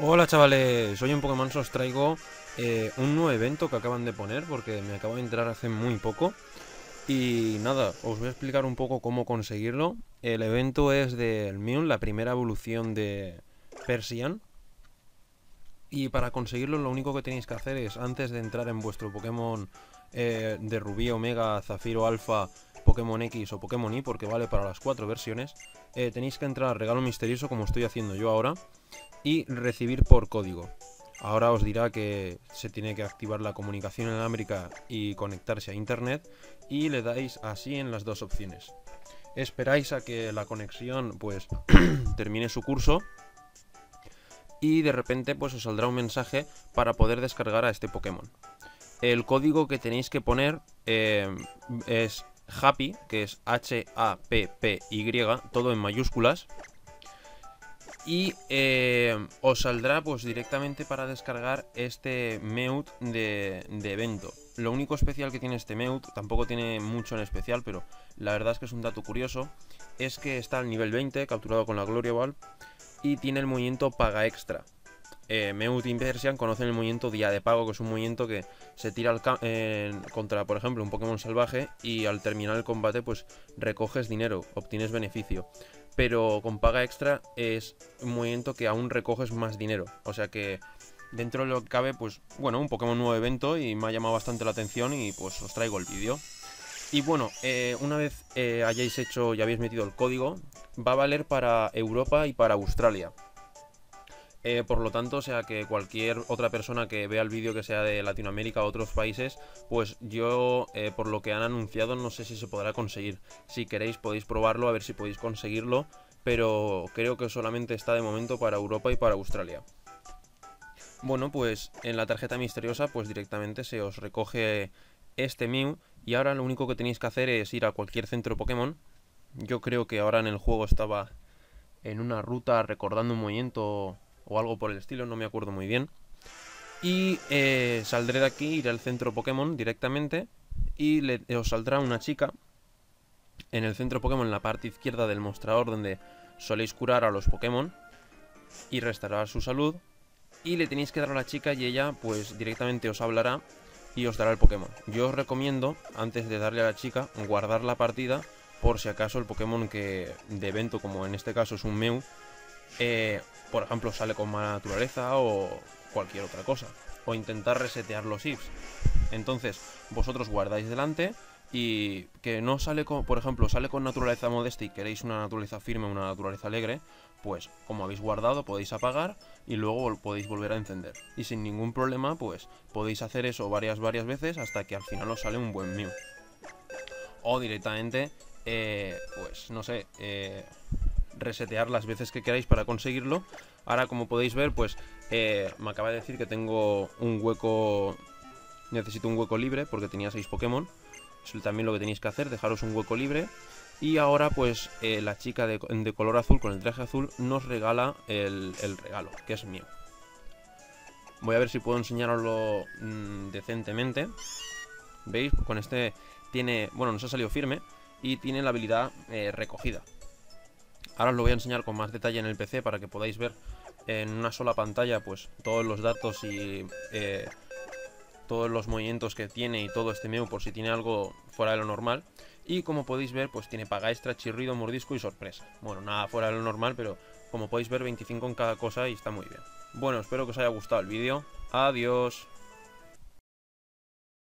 Hola chavales, hoy en Pokémon os traigo eh, un nuevo evento que acaban de poner porque me acabo de entrar hace muy poco. Y nada, os voy a explicar un poco cómo conseguirlo. El evento es del Mew, la primera evolución de Persian. Y para conseguirlo lo único que tenéis que hacer es antes de entrar en vuestro Pokémon eh, de Rubí, Omega, Zafiro, Alfa, Pokémon X o Pokémon Y porque vale para las cuatro versiones, eh, tenéis que entrar a regalo misterioso como estoy haciendo yo ahora y recibir por código. Ahora os dirá que se tiene que activar la comunicación inalámbrica y conectarse a internet y le dais así en las dos opciones. Esperáis a que la conexión pues termine su curso y de repente pues os saldrá un mensaje para poder descargar a este Pokémon. El código que tenéis que poner eh, es Happy, que es H-A-P-P-Y, todo en mayúsculas, y eh, os saldrá pues directamente para descargar este Meut de, evento. Lo único especial que tiene este Meut, tampoco tiene mucho en especial, pero la verdad es que es un dato curioso, es que está al nivel 20, capturado con la Gloria Ball, y tiene el movimiento paga extra. Eh, Meut Inversian conocen el movimiento día de pago, que es un movimiento que se tira al contra, por ejemplo, un Pokémon salvaje y al terminar el combate pues recoges dinero, obtienes beneficio pero con paga extra es un movimiento que aún recoges más dinero. O sea que dentro de lo que cabe, pues bueno, un Pokémon nuevo evento y me ha llamado bastante la atención y pues os traigo el vídeo. Y bueno, eh, una vez eh, hayáis hecho y habéis metido el código, va a valer para Europa y para Australia. Eh, por lo tanto, o sea que cualquier otra persona que vea el vídeo que sea de Latinoamérica o otros países, pues yo, eh, por lo que han anunciado, no sé si se podrá conseguir. Si queréis podéis probarlo, a ver si podéis conseguirlo, pero creo que solamente está de momento para Europa y para Australia. Bueno, pues en la tarjeta misteriosa, pues directamente se os recoge este Mew y ahora lo único que tenéis que hacer es ir a cualquier centro Pokémon. Yo creo que ahora en el juego estaba en una ruta recordando un movimiento o algo por el estilo, no me acuerdo muy bien. Y eh, saldré de aquí, iré al centro Pokémon directamente y le, os saldrá una chica en el centro Pokémon, en la parte izquierda del mostrador donde soléis curar a los Pokémon y restaurar su salud. Y le tenéis que dar a la chica y ella pues directamente os hablará y os dará el Pokémon. Yo os recomiendo, antes de darle a la chica, guardar la partida por si acaso el Pokémon que de evento, como en este caso es un Mew, eh, por ejemplo, sale con mala naturaleza o cualquier otra cosa. O intentar resetear los ifs. Entonces, vosotros guardáis delante y que no sale con, por ejemplo, sale con naturaleza modesta y queréis una naturaleza firme, una naturaleza alegre, pues como habéis guardado podéis apagar y luego podéis volver a encender. Y sin ningún problema, pues podéis hacer eso varias, varias veces hasta que al final os sale un buen Mew. O directamente, eh, pues no sé, eh, resetear las veces que queráis para conseguirlo. Ahora, como podéis ver, pues eh, me acaba de decir que tengo un hueco... Necesito un hueco libre porque tenía 6 Pokémon. Es también lo que tenéis que hacer, dejaros un hueco libre. Y ahora, pues, eh, la chica de, color azul, con el traje azul, nos regala el, regalo, que es mío. Voy a ver si puedo enseñaroslo mm, decentemente. ¿Veis? Con este tiene... Bueno, nos ha salido firme y tiene la habilidad eh, recogida. Ahora os lo voy a enseñar con más detalle en el PC para que podáis ver en una sola pantalla pues todos los datos y eh, todos los movimientos que tiene y todo este Mew por si tiene algo fuera de lo normal. Y como podéis ver pues tiene paga extra, chirrido, mordisco y sorpresa. Bueno, nada fuera de lo normal, pero como podéis ver 25 en cada cosa y está muy bien. Bueno, espero que os haya gustado el vídeo. Adiós.